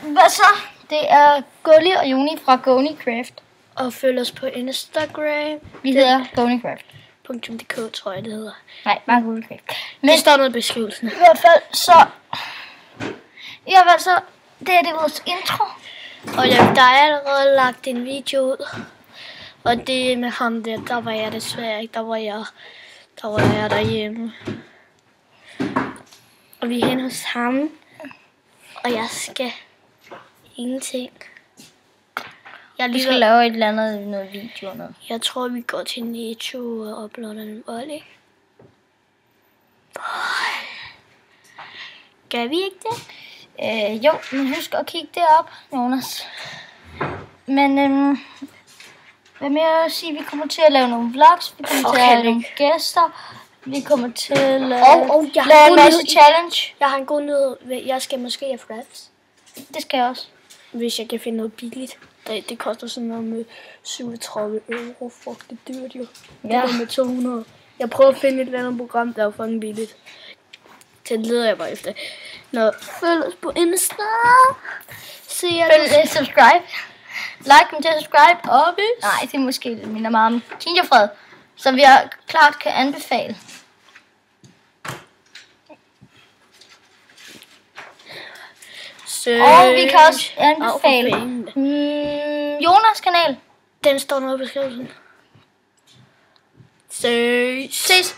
Hvad så? Det er Gulli og Juni fra Gonycraft. Og følg os på Instagram. Vi hedder Gonycraft. .dk, tror jeg, det hedder. Nej, bare Gonycraft. Men Det står noget i beskrivelsen. i hvert fald så... I hvert fald så... Det er det vores intro. Og ja, der er allerede lagt en video ud. Og det med ham der, der var jeg desværre ikke. Der var jeg, der var jeg derhjemme. Og vi er henne hos ham. Og jeg skal ingenting. Jeg, Vi skal lige, lave et eller andet noget video og noget. jeg tror, vi går til Netto og uploader en volley. Skal vi ikke det? Øh, jo, men husk at kigge derop, Jonas. Men øhm, hvad med at sige, vi kommer til at lave nogle vlogs, vi kommer til Okay, at have nogle gæster, vi kommer til at øh, Og- og jeg lave en masse nyhed. challenge. Jeg har en god nyhed. Jeg skal måske have fraps. Det skal jeg også. Hvis jeg kan finde noget billigt. Det, det koster sådan noget med 37 euro. Fuck, det er dyrt jo. Ja. Det med 200. Jeg prøver at finde et eller andet program, der er fucking billigt. Det leder jeg bare efter. Nå, følg os på Insta. Se jer Følg, øh, subscribe. Like, at subscribe. Og Nej, det er måske lidt mindre meget om Gingerfred, som vi klart kan anbefale. Søg. Og vi kan også anbefale mm, Jonas kanal. Den står noget i beskrivelsen. Søg. Ses.